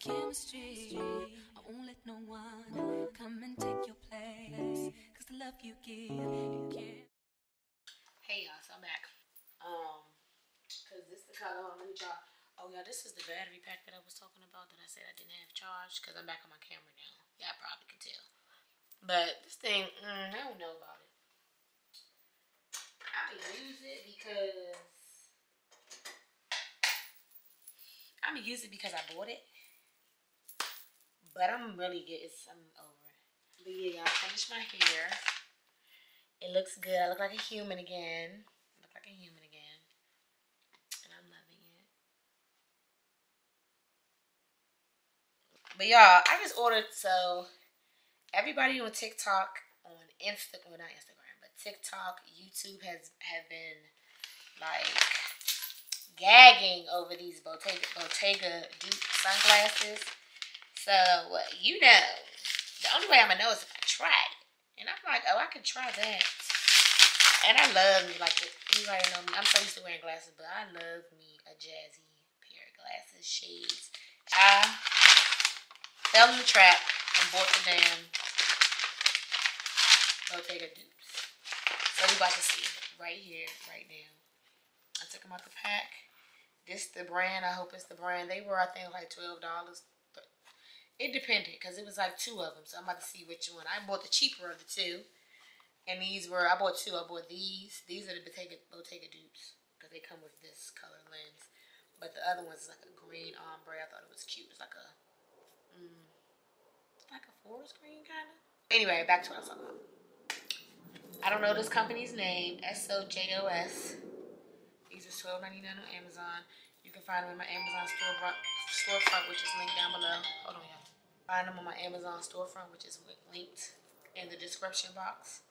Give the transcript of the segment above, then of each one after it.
chemistry. I won't let no one come and take your place. Cause the love you give, you can't. Hey y'all, so I'm back. Um, cause this is the color. Me draw. Oh yeah, this is the battery pack that I was talking about that I said I didn't have charged. Cause I'm back on my camera now. Y'all probably can tell. But this thing, mm, I don't know about it. I use it because I'm gonna use it because I bought it. But I'm really getting some over. But yeah, y'all finished my hair. It looks good. I look like a human again. I look like a human again. And I'm loving it. But y'all, I just ordered so everybody on TikTok, on Insta, well not Instagram, but TikTok, YouTube has have been like gagging over these Bottega, Bottega dupe sunglasses. So, you know, the only way I'm going to know is if I try it. And I'm like, oh, I can try that. And I love me, like, you already know me. I'm so used to wearing glasses, but I love me a jazzy pair of glasses, shades. I fell in the trap and bought the damn Bottega dupes. So we about to see right here, right now. I took them out the pack. This the brand. I hope it's the brand. They were, I think, like $12. It depended because it was like two of them. So I'm about to see which one. I bought the cheaper of the two. And these were, I bought two. I bought these. These are the Bottega, Bottega dupes because they come with this color lens. But the other one's like a green ombre. I thought it was cute. It's like a, mm, like a forest green kind of. Anyway, back to what I was talking about. I don't know this company's name. S-O-J-O-S. These are twelve ninety nine on Amazon. You can find them in my Amazon storefront, storefront which is linked down below. Hold on, y'all. Find them on my Amazon storefront, which is linked in the description box.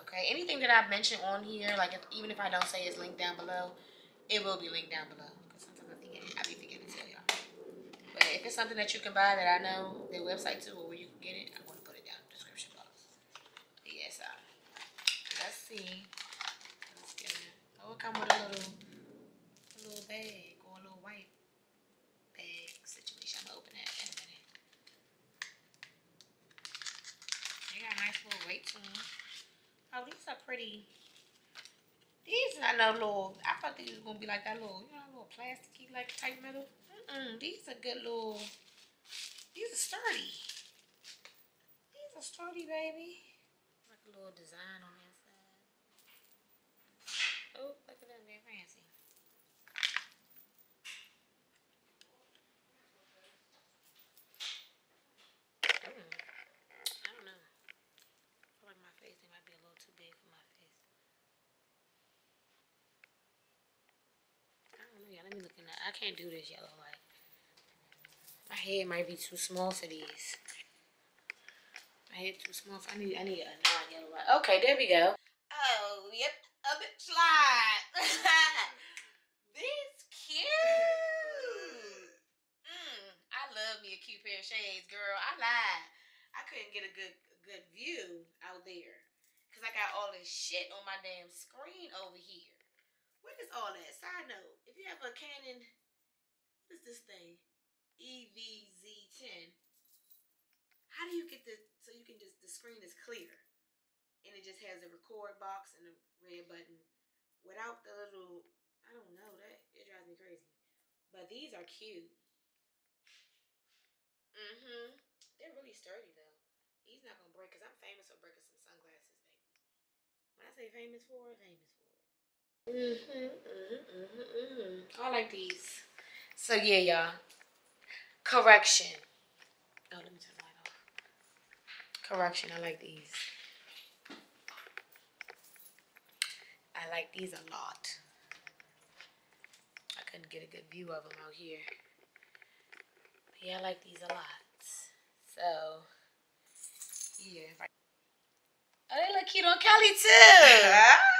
Okay, anything that I've mentioned on here, like if, even if I don't say it's linked down below, it will be linked down below. Because sometimes I forget, I be forgetting to tell y'all. But if it's something that you can buy that I know their website too, or where you can get it, I'm going to put it down in the description box. But yes, uh, let's see. Let's get it. Oh, it come with a little little bag or a little white bag situation. I'm gonna open that in a minute. They got a nice little weight to them. Oh, these are pretty. These little. I thought these were gonna be like that little, you know, little plasticky like type metal. Mm-mm, these are good little. These are sturdy. These are sturdy, baby. Like a little design on the inside. Oh, look at them, they're fancy. Let me look in that. I can't do this yellow light. My head might be too small for these. My head too small. For, I need I need a non-yellow light. Okay, there we go. Oh, yep. A bit slide. this cute. Mm, I love me a cute pair of shades, girl. I lied. I couldn't get a good good view out there. Cause I got all this shit on my damn screen over here. What is all that? Side note, if you have a Canon, what is this thing? EVZ10. How do you get the, so you can just, the screen is clear. And it just has a record box and a red button. Without the little, I don't know, that, it drives me crazy. But these are cute. Mm-hmm. They're really sturdy though. These not gonna break because I'm famous for breaking some sunglasses, baby. When I say famous for, famous. Mm-hmm, mm-hmm, mm-hmm, I like these. So yeah, y'all. Correction. Oh, let me turn the light off. Correction. I like these. I like these a lot. I couldn't get a good view of them out here. But yeah, I like these a lot. So, yeah. Oh, they look cute on Kelly too.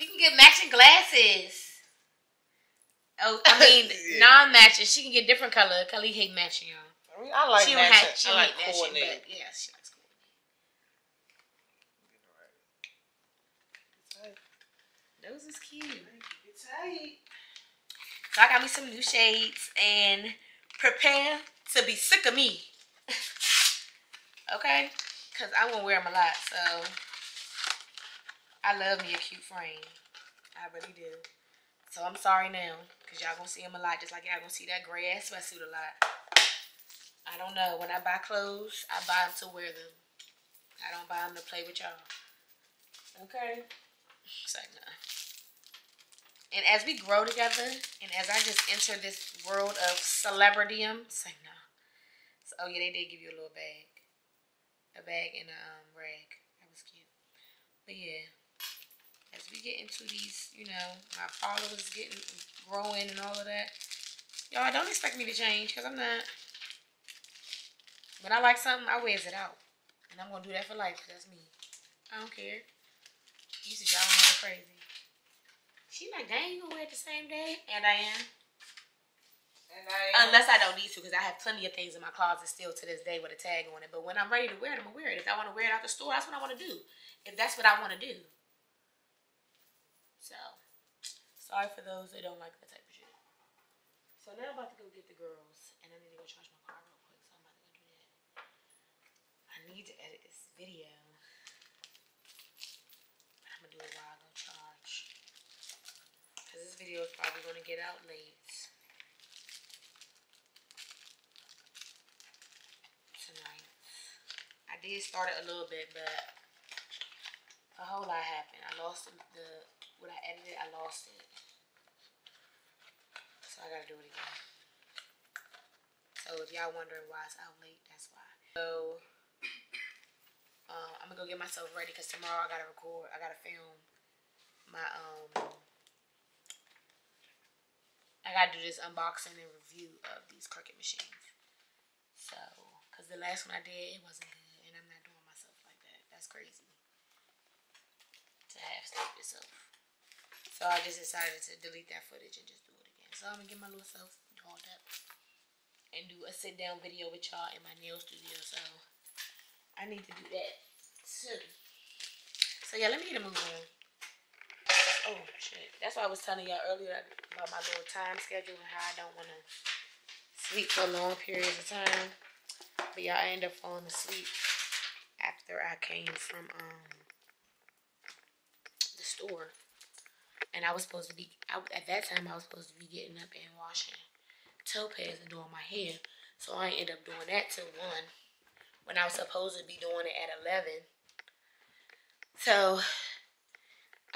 We can get matching glasses. Oh, I mean yeah. non-matching. She can get different color. Kelly hate matching, y'all. I mean, I like she matching. Have, she I like matching, but yeah, she likes coordinating. Those is cute. tight. So I got me some new shades and prepare to be sick of me. okay? Because I won't wear them a lot, so I love me a cute frame. I really do. So I'm sorry now, because y'all gonna see them a lot, just like y'all gonna see that gray ass sweatsuit a lot. I don't know. When I buy clothes, I buy them to wear them. I don't buy them to play with y'all. Okay? So, no. And as we grow together, and as I just enter this world of celebrityum, say no. So, oh yeah, they did give you a little bag. A bag and a um, rag. That was cute. But yeah as we get into these, you know, my followers getting growing and all of that, y'all don't expect me to change because I'm not. When I like something, I wears it out. And I'm going to do that for life because that's me. I don't care. You see, y'all know crazy. She like, dang, you gonna wear it the same day? And I am. And I am. Unless I don't need to because I have plenty of things in my closet still to this day with a tag on it. But when I'm ready to wear it, I'm going to wear it. If I want to wear it out the store, that's what I want to do. If that's what I want to do. So, sorry for those that don't like that type of shit. So now I'm about to go get the girls, and I need to go charge my car real quick, so I'm about to go do that. I need to edit this video. But I'm gonna do it while I go charge. Because this video is probably gonna get out late. Tonight. I did start it a little bit, but a whole lot happened. I lost the, when I edited, I lost it. So I gotta do it again. So if y'all wondering why it's out late, that's why. So uh, I'm gonna go get myself ready because tomorrow I gotta record. I gotta film my um. I gotta do this unboxing and review of these Cricut machines. So, cause the last one I did, it wasn't good, and I'm not doing myself like that. That's crazy. To stuff yourself. So I just decided to delete that footage and just do it again. So I'm gonna get my little self dolled up and do a sit down video with y'all in my nail studio. So I need to do that too. So yeah, let me get a move on. Oh shit. That's why I was telling y'all earlier about my little time schedule and how I don't wanna sleep for long periods of time. But y'all I end up falling asleep after I came from um store. And I was supposed to be, I, at that time, I was supposed to be getting up and washing toe pads and doing my hair. So I ended up doing that till 1 when I was supposed to be doing it at 11. So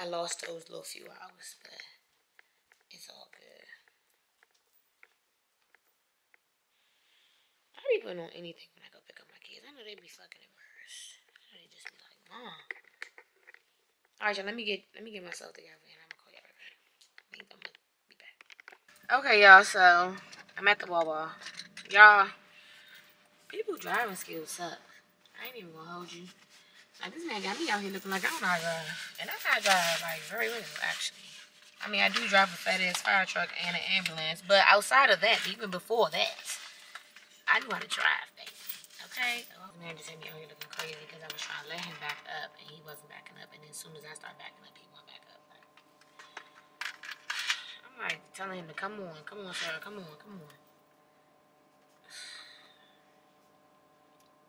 I lost those little few hours, but it's all good. I be putting on anything when I go pick up my kids. I know they be fucking worse. I know they just be like, Mom. Alright, y'all, let me get let me get myself together. and I'ma call y'all back. Be back. Okay, y'all, so I'm at the Wawa. Y'all, people driving skills suck. I ain't even gonna hold you. Like, this man got me out here looking like I don't know how to drive. And I know how to drive, like, very well, actually. I mean, I do drive a fat-ass fire truck and an ambulance, but outside of that, even before that, I knew how to drive. Okay? Man just had me out here looking crazy because I was trying to let him back up, and he wasn't backing up. And then as soon as I started backing up, he went back up. I'm like telling him to come on, come on, sir, come on, come on.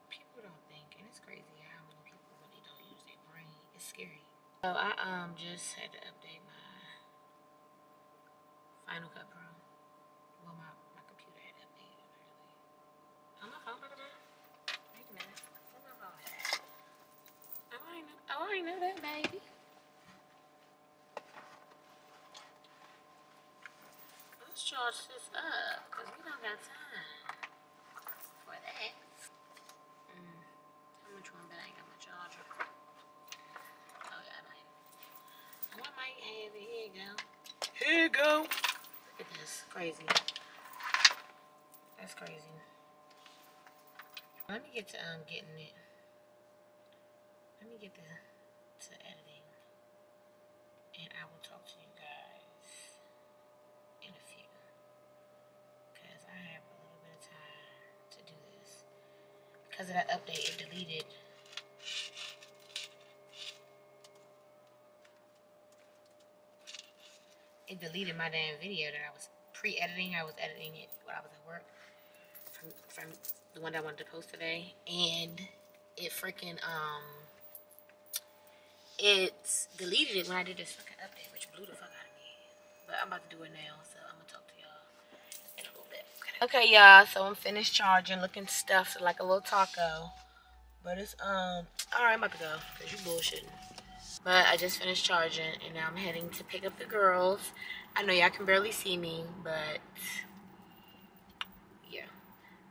People don't think, and it's crazy how many people really don't use their brain. It's scary. So I um just had to update my Final Cut Pro. Well, my, my computer had updated earlier. Oh, my phone about Wait a minute. Where my phone at? Oh, I ain't know, oh, I ain't know that, baby. Let's charge this up, because we don't got time for that. Mm. How much one bet I ain't got my charger? Oh, yeah, I might. I might have it. Here you go. Here you go. Look at this. Crazy. That's crazy. Let me get to um getting it. Let me get the to editing. And I will talk to you guys in a few. Because I have a little bit of time to do this. Because of that update, it deleted. it deleted my damn video that I was pre-editing. I was editing it while I was at work from, from the one that I wanted to post today. And it freaking, um, it deleted it when I did this fucking update, which blew the fuck out of me. But I'm about to do it now, so I'm gonna talk to y'all in a little bit. Okay, y'all, so I'm finished charging, looking stuffed like a little taco. But it's, um, alright, I'm about to go, because you bullshitting. But I just finished charging, and now I'm heading to pick up the girls. I know y'all can barely see me, but yeah.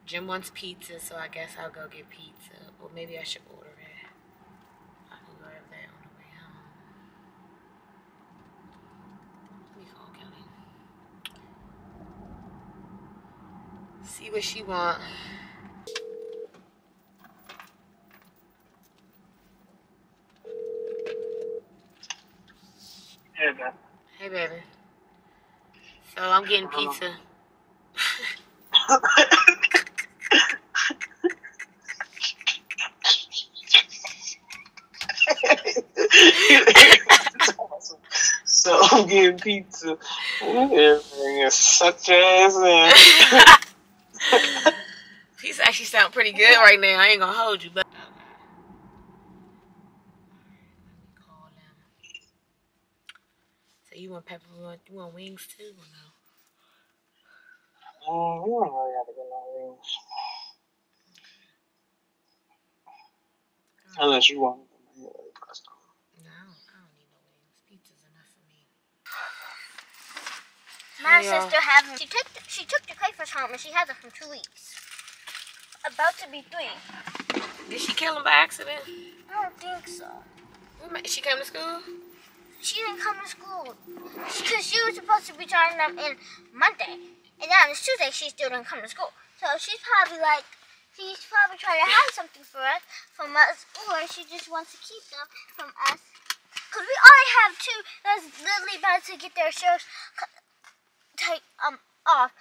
Jim wants pizza, so I guess I'll go get pizza. Or maybe I should order it. I can grab that on the way home. Let me call Kelly. See what she want. Hey, man. Hey, baby. So I'm getting pizza. so I'm getting pizza. Everything is such ass actually sound pretty good right now. I ain't gonna hold you, but. Call. So you want pepper? You want, you want wings too, or no? Mm, you don't really have to get no wings. Unless you want them. Yeah, press them. No, I don't, need no wings. Pizza's enough for me. My Yeah. sister having she took the, she took the Crayfish home and she has it for two weeks. About to be three. Did she kill him by accident? I don't think so. She came to school. She didn't come to school because she was supposed to be joining them in Monday, and then on Tuesday she still didn't come to school. So she's probably like, she's probably trying to hide something for us from us, or she just wants to keep them from us. Cause we already have two that's literally about to get their shirts take um off.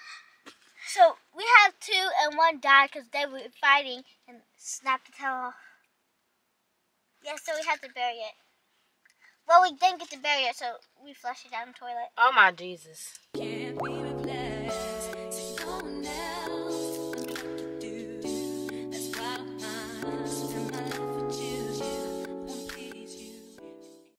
So we have two, and one died because they were fighting and snapped the tail off. Yeah, so we had to bury it. Well, we didn't get to bury it, so we flushed it down the toilet. Oh my Jesus.